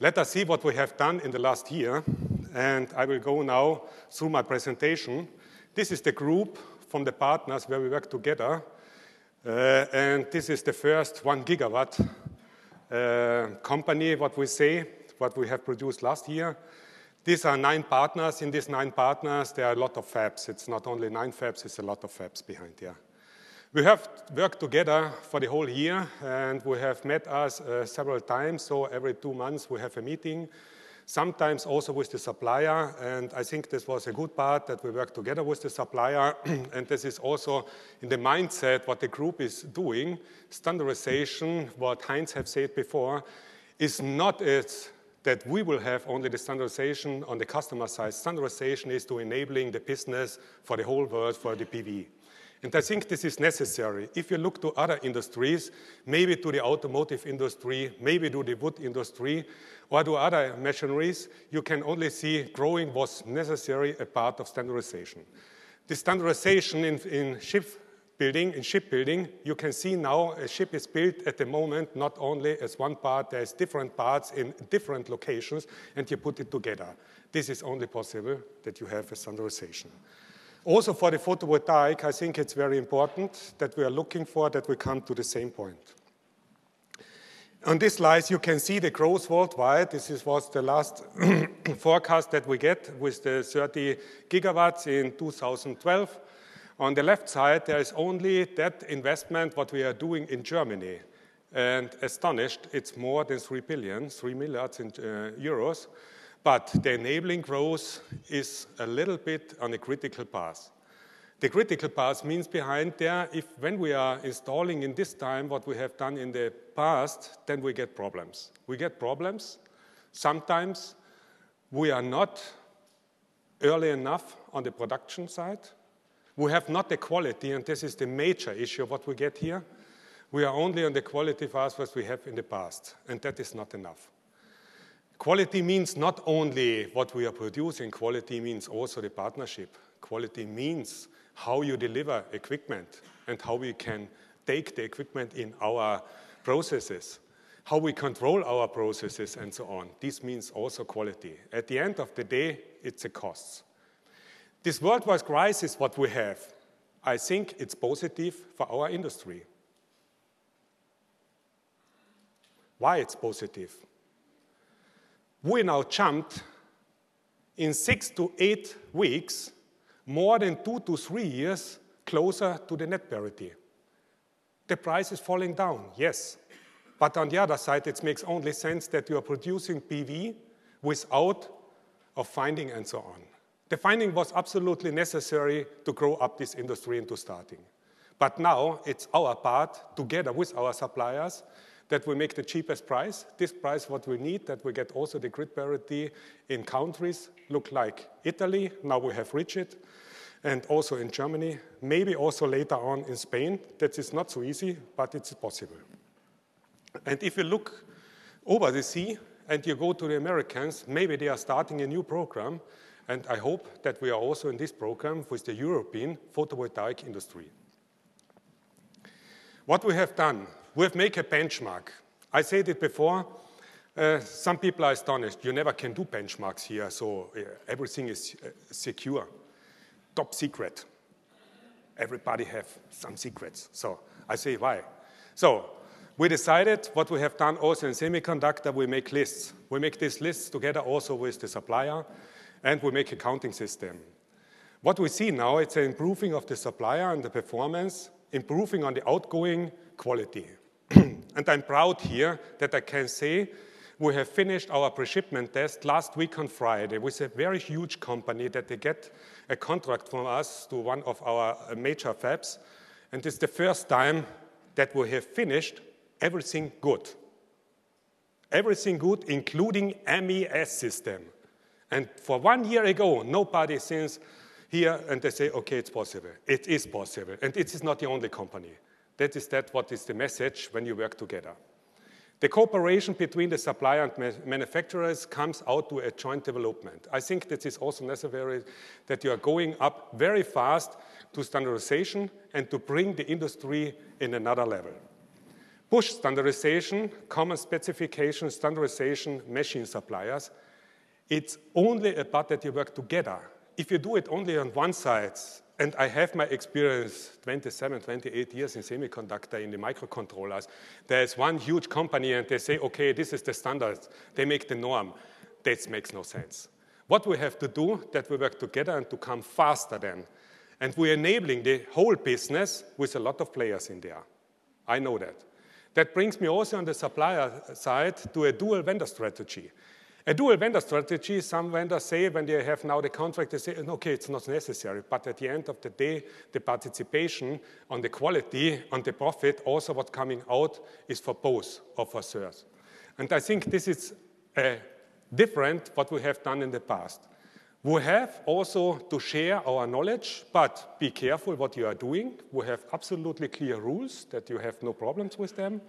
Let us see what we have done in the last year, and I will go now through my presentation. This is the group from the partners where we work together, uh, and this is the first one gigawatt uh, company, what we say, what we have produced last year. These are nine partners. In these nine partners, there are a lot of fabs. It's not only nine fabs, it's a lot of fabs behind here. We have worked together for the whole year, and we have met us uh, several times. So every two months we have a meeting, sometimes also with the supplier. And I think this was a good part that we work together with the supplier. and this is also in the mindset what the group is doing. Standardization, what Heinz have said before, is not as that we will have only the standardization on the customer side. Standardization is to enabling the business for the whole world for the PV. And I think this is necessary. If you look to other industries, maybe to the automotive industry, maybe to the wood industry, or to other machineries, you can only see growing was necessary a part of standardization. The standardization in, in shipbuilding, in shipbuilding, you can see now a ship is built at the moment not only as one part, there's different parts in different locations, and you put it together. This is only possible that you have a standardization. Also for the photovoltaic, I think it's very important that we are looking for that we come to the same point. On this slide, you can see the growth worldwide. This is, was the last forecast that we get with the 30 gigawatts in 2012. On the left side, there is only that investment what we are doing in Germany. And astonished, it's more than 3 billion, 3 milliards in uh, euros. But the enabling growth is a little bit on a critical path. The critical path means behind there, if when we are installing in this time what we have done in the past, then we get problems. We get problems. Sometimes we are not early enough on the production side. We have not the quality, and this is the major issue of what we get here. We are only on the quality path as we have in the past, and that is not enough. Quality means not only what we are producing, quality means also the partnership. Quality means how you deliver equipment and how we can take the equipment in our processes, how we control our processes, and so on. This means also quality. At the end of the day, it's a cost. This worldwide crisis, what we have, I think it's positive for our industry. Why it's positive? We now jumped in six to eight weeks, more than two to three years closer to the net parity. The price is falling down, yes. But on the other side, it makes only sense that you are producing PV without of finding and so on. The finding was absolutely necessary to grow up this industry into starting. But now it's our part, together with our suppliers, that we make the cheapest price. This price, what we need, that we get also the grid parity in countries look like Italy. Now we have reached it. And also in Germany, maybe also later on in Spain. That is not so easy, but it's possible. And if you look over the sea and you go to the Americans, maybe they are starting a new program. And I hope that we are also in this program with the European photovoltaic industry. What we have done, we have made a benchmark. I said it before. Uh, some people are astonished. You never can do benchmarks here, so uh, everything is uh, secure. Top secret. Everybody have some secrets. So I say why. So we decided what we have done also in semiconductor, we make lists. We make these lists together also with the supplier, and we make a counting system. What we see now, it's an improving of the supplier and the performance, improving on the outgoing quality. And I'm proud here that I can say we have finished our pre-shipment test last week on Friday with a very huge company that they get a contract from us to one of our uh, major fabs. And it's the first time that we have finished everything good. Everything good, including MES system. And for one year ago, nobody since here, and they say, okay, it's possible. It is possible. And it is not the only company. That is that what is the message when you work together. The cooperation between the supplier and manufacturers comes out to a joint development. I think that is also necessary that you are going up very fast to standardization and to bring the industry in another level. push standardization, common specification, standardization, machine suppliers. It's only about that you work together. If you do it only on one side, and I have my experience 27, 28 years in semiconductor in the microcontrollers, there's one huge company and they say, okay, this is the standard. They make the norm. That makes no sense. What we have to do, that we work together and to come faster then. And we're enabling the whole business with a lot of players in there. I know that. That brings me also on the supplier side to a dual vendor strategy. A dual vendor strategy, some vendors say when they have now the contract, they say, okay, it's not necessary. But at the end of the day, the participation on the quality, on the profit, also what's coming out is for both of us. And I think this is uh, different what we have done in the past. We have also to share our knowledge, but be careful what you are doing. We have absolutely clear rules that you have no problems with them.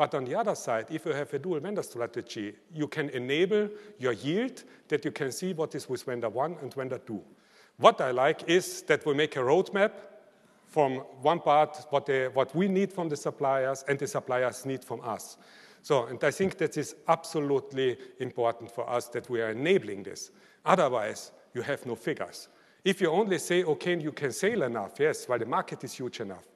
But on the other side, if you have a dual vendor strategy, you can enable your yield that you can see what is with vendor one and vendor two. What I like is that we make a roadmap from one part, what, they, what we need from the suppliers and the suppliers need from us. So, and I think that is absolutely important for us that we are enabling this. Otherwise, you have no figures. If you only say, okay, you can sell enough, yes, while the market is huge enough,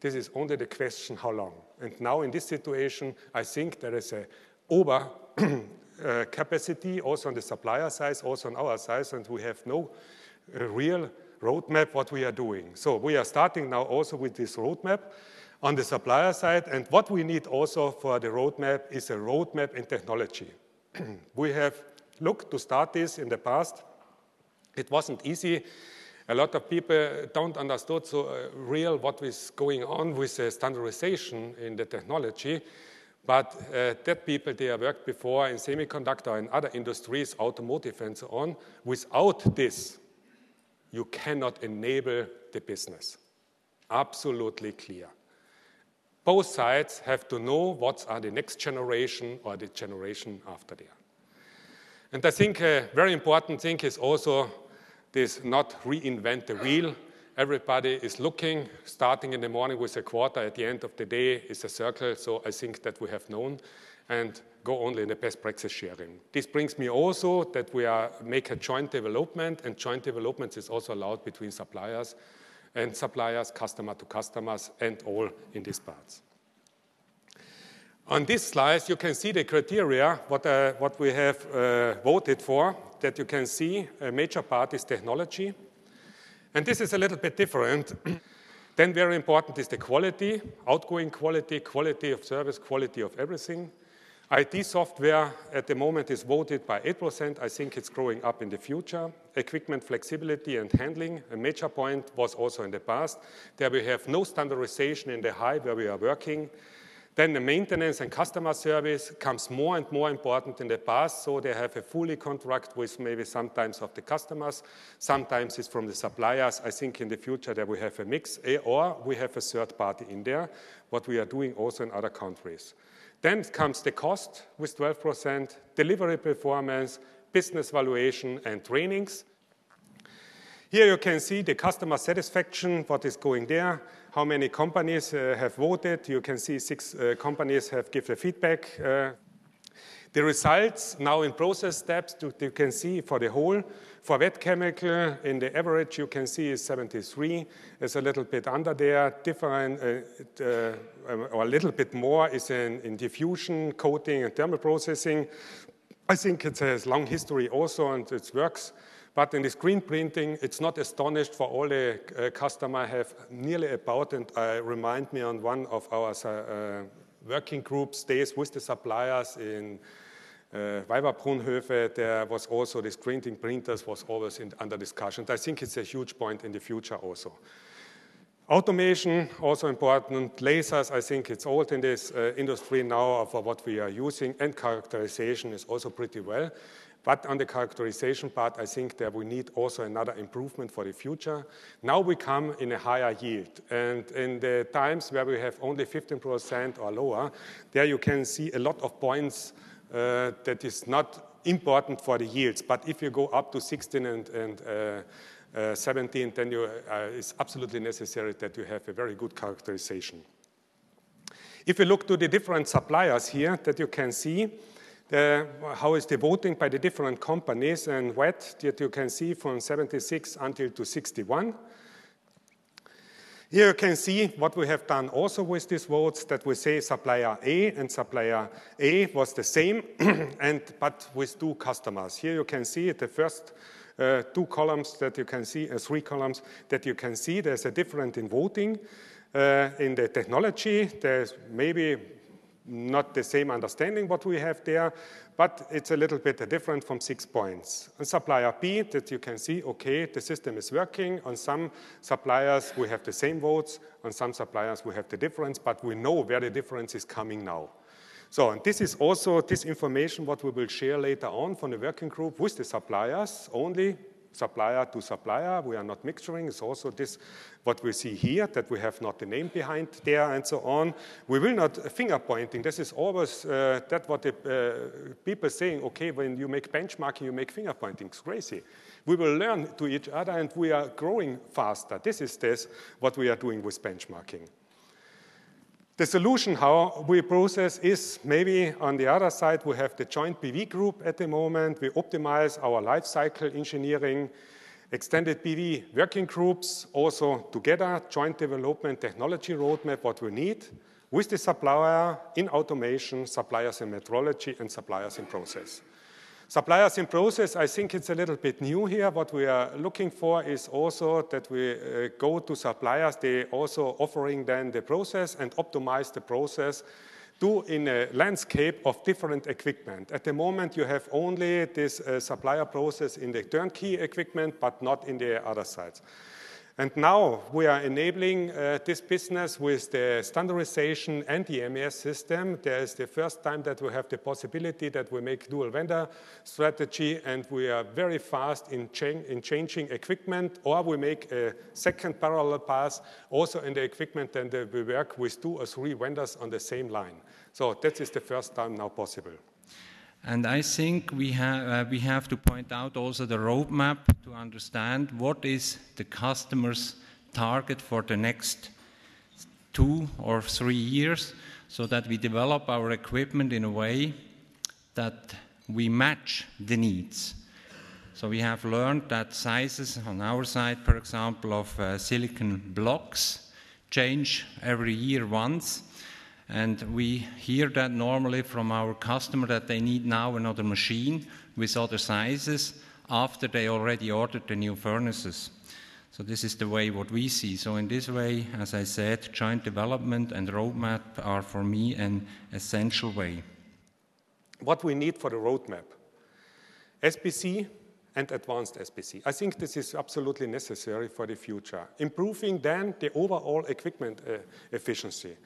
this is only the question how long. And now in this situation, I think there is a over uh, capacity also on the supplier side, also on our side, and we have no uh, real roadmap what we are doing. So we are starting now also with this roadmap on the supplier side. And what we need also for the roadmap is a roadmap in technology. we have looked to start this in the past. It wasn't easy a lot of people don't understand so uh, real what is going on with the standardization in the technology. But uh, that people, they have worked before in semiconductor and other industries, automotive and so on. Without this, you cannot enable the business. Absolutely clear. Both sides have to know what are the next generation or the generation after there. And I think a very important thing is also this not reinvent the wheel. Everybody is looking, starting in the morning with a quarter, at the end of the day is a circle. So I think that we have known and go only in the best practice sharing. This brings me also that we are make a joint development, and joint development is also allowed between suppliers and suppliers, customer to customers, and all in these parts. On this slide, you can see the criteria, what, uh, what we have uh, voted for, that you can see a major part is technology. And this is a little bit different. then very important is the quality, outgoing quality, quality of service, quality of everything. IT software at the moment is voted by 8%. I think it's growing up in the future. Equipment flexibility and handling, a major point was also in the past. There we have no standardization in the high where we are working. Then the maintenance and customer service comes more and more important in the past, so they have a fully contract with maybe sometimes of the customers, sometimes it's from the suppliers. I think in the future that we have a mix, eh, or we have a third party in there, what we are doing also in other countries. Then comes the cost with 12%, delivery performance, business valuation, and trainings. Here you can see the customer satisfaction, what is going there how many companies uh, have voted. You can see six uh, companies have given feedback. Uh, the results now in process steps, you can see for the whole. For wet chemical, in the average, you can see is 73. It's a little bit under there. Different, uh, uh, or a little bit more is in, in, diffusion, coating, and thermal processing. I think it has long history also, and it works. But in the screen printing, it's not astonished for all the uh, customer have nearly about, and I remind me on one of our uh, working groups days with the suppliers in uh, Weiberbrunhöfe, there was also the screening printers was always in, under discussion. I think it's a huge point in the future also. Automation, also important. Lasers, I think it's old in this uh, industry now for what we are using, and characterization is also pretty well. But on the characterization part, I think that we need also another improvement for the future. Now we come in a higher yield. And in the times where we have only 15% or lower, there you can see a lot of points uh, that is not important for the yields. But if you go up to 16 and, and uh, uh, 17, then you, uh, it's absolutely necessary that you have a very good characterization. If you look to the different suppliers here that you can see, the, how is the voting by the different companies and what that you can see from 76 until to 61. Here you can see what we have done also with these votes that we say supplier A and supplier A was the same, and but with two customers. Here you can see the first uh, two columns that you can see, uh, three columns that you can see. There's a difference in voting. Uh, in the technology, there's maybe not the same understanding what we have there, but it's a little bit different from six points. Supplier B, that you can see, okay, the system is working. On some suppliers, we have the same votes. On some suppliers, we have the difference, but we know where the difference is coming now. So, and this is also this information what we will share later on from the working group with the suppliers only supplier to supplier. We are not mixturing. It's also this what we see here, that we have not the name behind there and so on. We will not finger pointing. This is always uh, that what the uh, people saying, okay, when you make benchmarking, you make finger pointing. It's crazy. We will learn to each other and we are growing faster. This is this what we are doing with benchmarking. The solution how we process is maybe on the other side, we have the joint PV group at the moment. We optimize our life cycle engineering, extended PV working groups, also together, joint development technology roadmap, what we need with the supplier in automation, suppliers in metrology, and suppliers in process. Suppliers in process, I think it's a little bit new here. What we are looking for is also that we uh, go to suppliers, they also offering then the process and optimize the process do in a landscape of different equipment. At the moment, you have only this uh, supplier process in the turnkey equipment, but not in the other sides. And now we are enabling uh, this business with the standardization and the MES system. There is the first time that we have the possibility that we make dual vendor strategy and we are very fast in, cha in changing equipment or we make a second parallel path also in the equipment and uh, we work with two or three vendors on the same line. So that is the first time now possible. And I think we, ha- uh, we have to point out also the roadmap to understand what is the customer's target for the next two or three years so that we develop our equipment in a way that we match the needs. So we have learned that sizes on our side, for example, of uh, silicon blocks change every year once and we hear that normally from our customer that they need now another machine with other sizes after they already ordered the new furnaces. So this is the way what we see. So in this way, as I said, joint development and roadmap are for me an essential way. What we need for the roadmap. SPC and advanced SPC. I think this is absolutely necessary for the future. Improving then the overall equipment uh, efficiency.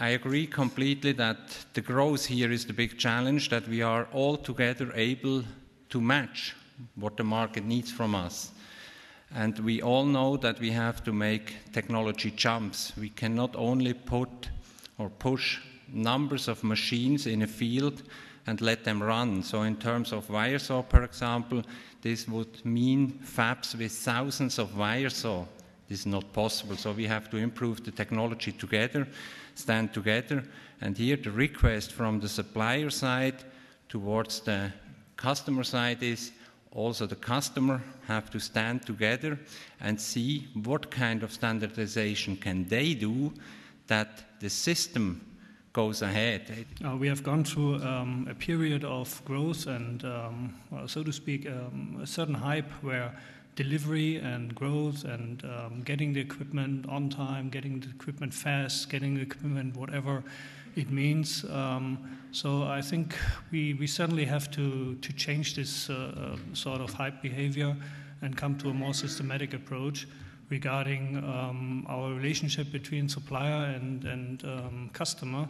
I agree completely that the growth here is the big challenge, that we are all together able to match what the market needs from us. And we all know that we have to make technology jumps. We cannot only put or push numbers of machines in a field and let them run. So, in terms of wire saw, for example, this would mean fabs with thousands of wire saw. This is not possible. So, we have to improve the technology together stand together. And here the request from the supplier side towards the customer side is also the customer have to stand together and see what kind of standardization can they do that the system goes ahead. Uh, we have gone through um, a period of growth and, um, well, so to speak, um, a certain hype where delivery and growth and um, getting the equipment on time, getting the equipment fast, getting the equipment whatever it means. Um, so I think we, we certainly have to, to change this uh, sort of hype behavior and come to a more systematic approach regarding um, our relationship between supplier and, and um, customer.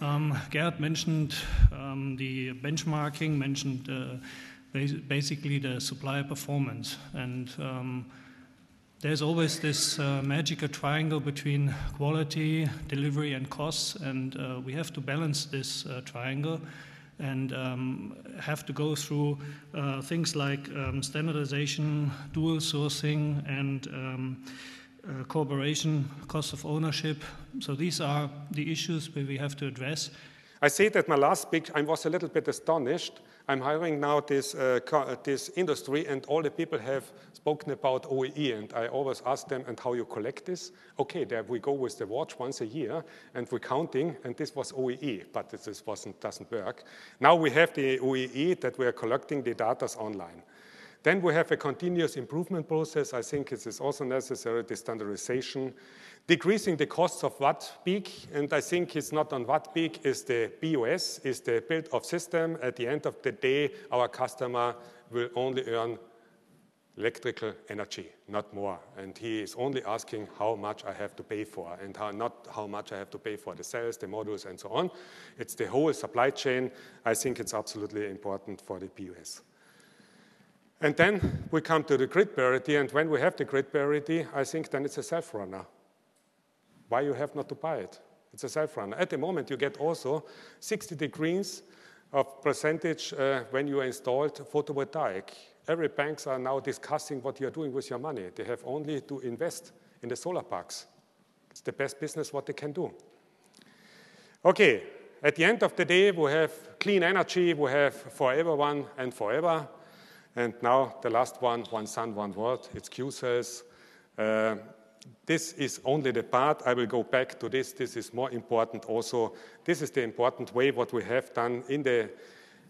Um, Gerhard mentioned um, the benchmarking, mentioned uh, basically the supplier performance. And um, there's always this uh, magical triangle between quality, delivery, and costs, and uh, we have to balance this uh, triangle and um, have to go through uh, things like um, standardization, dual sourcing, and um, uh, cooperation, cost of ownership. So these are the issues where we have to address. I say that my last speech, I was a little bit astonished. I'm hiring now this, uh this industry, and all the people have spoken about OEE, and I always ask them, and how you collect this? Okay, there we go with the watch once a year, and we're counting, and this was OEE, but this wasn't, doesn't work. Now we have the OEE that we are collecting the data online. Then we have a continuous improvement process. I think it is also necessary, the standardization decreasing the costs of watt peak, and I think it's not on watt peak, is the BOS, is the build of system. At the end of the day, our customer will only earn electrical energy, not more. And he is only asking how much I have to pay for, and how, not how much I have to pay for the cells, the modules, and so on. It's the whole supply chain. I think it's absolutely important for the BOS. And then we come to the grid parity, and when we have the grid parity, I think then it's a self-runner why you have not to buy it. It's a self-runner. At the moment, you get also 60 degrees of percentage uh, when you installed photovoltaic. Every banks are now discussing what you're doing with your money. They have only to invest in the solar parks. It's the best business what they can do. Okay, at the end of the day, we have clean energy, we have for everyone and forever. And now the last one, one sun, one world, it's Q-Cells. Uh, this is only the part. I will go back to this. This is more important also. This is the important way what we have done in the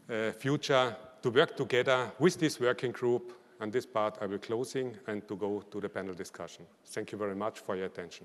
uh, future to work together with this working group. And this part I will closing and to go to the panel discussion. Thank you very much for your attention.